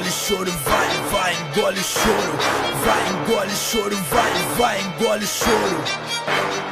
Engole choro, vai, vai, engole choro. Vai, engole choro, vai, vai, engole choro.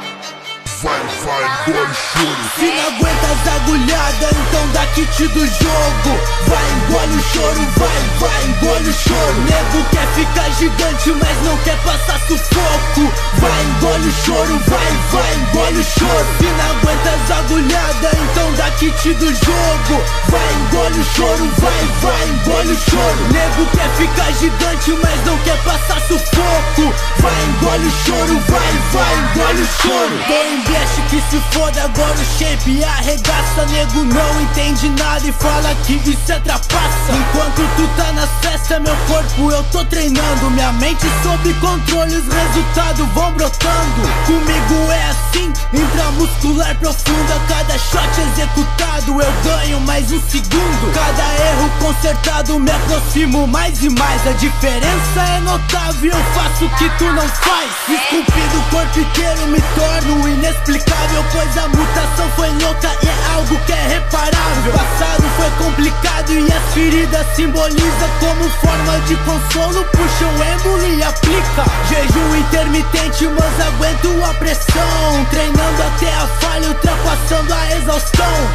Vai, vai, engole choro. Se não aguenta as agulhadas, então dá kit do jogo. Vai, engole o choro, vai, vai, engole o choro. Nego quer ficar gigante, mas não quer passar sufoco. Vai, engole o choro, vai, vai, engole o choro. Se não aguenta as agulhadas, então dá kit do jogo. Vai, engole o choro, vai, vai, engole o choro. Nego quer ficar gigante, mas não quer passar sufoco. Vai, engole o choro, vai, vai, engole o choro. Blast que se foda agora o shape arregaça. Nego não entende nada e fala que isso é trapaça. Enquanto tu tá na festa, meu corpo eu tô treinando. Minha mente sob controle, os resultados vão brotando. Comigo é assim, intramuscular profunda. Cada shot executado eu ganho mais um segundo. Cada erro consertado me aproximo mais e mais. A diferença é notável, eu faço o que tu não faz. Esculpido o corpo inteiro, me torno inexplicável. Pois a mutação foi louca e é algo que é reparável. O passado foi complicado e as feridas simboliza como forma de consolo. Puxa o êmbolo e aplica. Jejum intermitente, mas aguento a pressão. Treinando até a falha, ultrapassando a exaustão.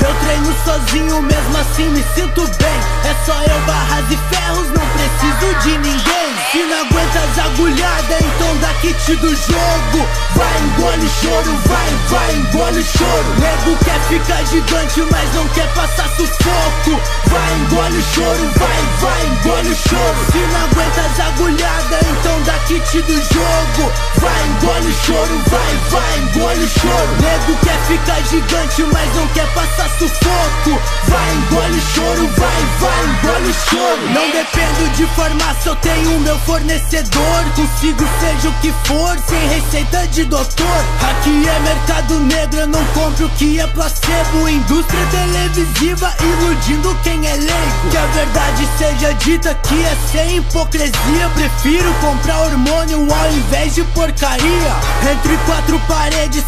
Eu treino sozinho, mesmo assim me sinto bem. É só eu, barras e ferros, não preciso de ninguém. Se não aguenta as agulhadas, então kit do jogo. Vai, engole choro, vai, vai, engole choro. Nego quer ficar gigante, mas não quer passar sufoco. Vai, engole choro, vai, vai, engole choro. Se não aguenta as agulhadas, então dá kit do jogo. Vai, engole choro, vai, vai, engole choro. Ficar gigante, mas não quer passar sufoco. Vai, engole choro, vai, vai, engole choro. Não dependo de farmácia, eu tenho meu fornecedor. Consigo seja o que for, sem receita de doutor. Aqui é mercado negro, eu não compro o que é placebo. Indústria televisiva iludindo quem é leigo. Que a verdade seja dita que é sem hipocrisia. Prefiro comprar hormônio ao invés de porcaria. Entre quatro paredes,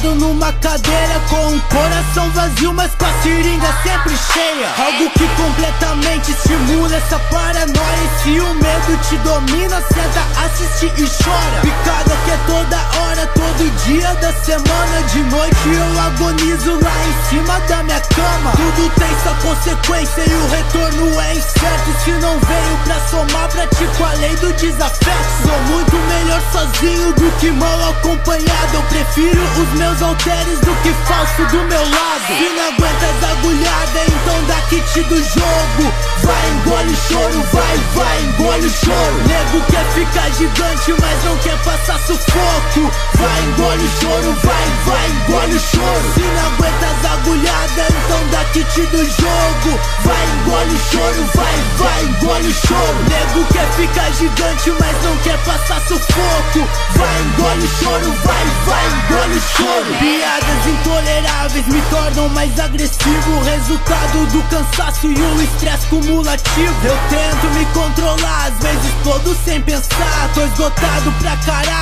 sentado numa cadeira com um coração vazio, mas com a seringa sempre cheia. Algo que completamente estimula essa paranoia. E se o medo te domina, senta, assiste e chora. Picada que é toda hora, todo dia da semana. De noite eu agonizo lá em cima da minha cama. Tudo tem sua consequência e o retorno é incerto. Se não veio pra somar, pratico a lei do desafeto. Sou muito melhor sozinho do que mal acompanhado. Eu prefiro os meus halteres do que falso do meu lado. Se não aguenta as agulhadas, então dá kit do jogo. Vai, engole choro, vai, vai, engole choro. Nego quer ficar gigante, mas não quer passar sufoco. Vai, engole choro, vai, vai, engole choro. Se não aguenta as agulhadas, então dá kit do jogo. Vai, engole choro, vai, vai, engole choro. Nego quer ficar gigante, mas não quer passar sufoco. Vai, engole choro, vai, vai, engole choro. Piadas intoleráveis me tornam mais agressivo. Resultado do cansaço e o estresse cumulativo. Eu tento me controlar, às vezes explodo sem pensar. Tô esgotado pra caralho,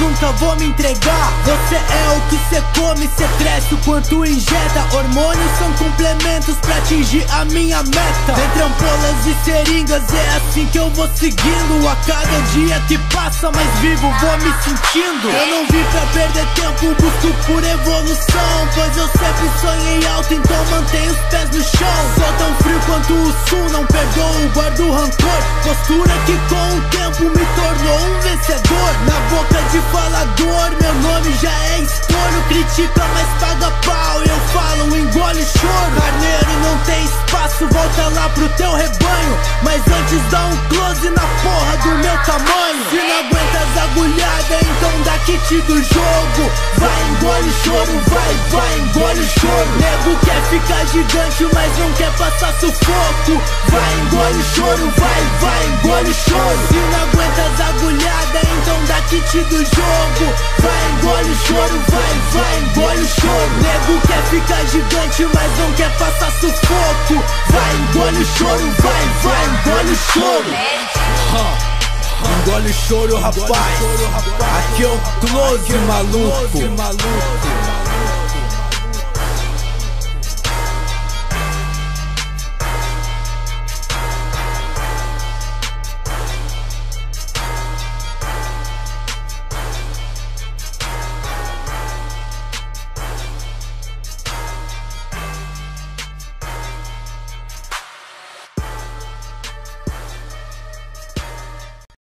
nunca vou me entregar. Você é o que cê come, cê cresce o quanto injeta. Hormônios são complementos pra atingir a minha meta. Entre ampolas e seringas, é assim que eu vou seguindo. A cada dia que passa, mais vivo vou me sentindo. Eu não vim pra perder tempo, busco por evolução. Pois eu sempre sonhei alto, então mantenho os pés no chão. Sou tão frio quanto o sul, não perdoo, guardo rancor. Postura que com o tempo me tornou um vencedor. Na boca de falador, meu nome já é escolho. Critica, mas paga pau. Eu falo, engole choro. Carneiro não tem espaço, volta lá pro teu rebanho. Mas antes dá um close na porra do meu tamanho. Se não aguenta as agulhadas, então dá kit do jogo. Vai, engole choro, vai, vai, engole choro. Nego quer ficar gigante, mas não quer passar sufoco. Vai, engole choro, vai, vai, engole choro. Se não aguenta as agulhadas, então dá kit do jogo. Vai, engole choro, vai, vai, engole choro. Nego quer ficar gigante, mas não quer passar sufoco. Vai, engole choro, vai, vai, engole choro. Engole o choro, rapaz. Aqui é o close, maluco.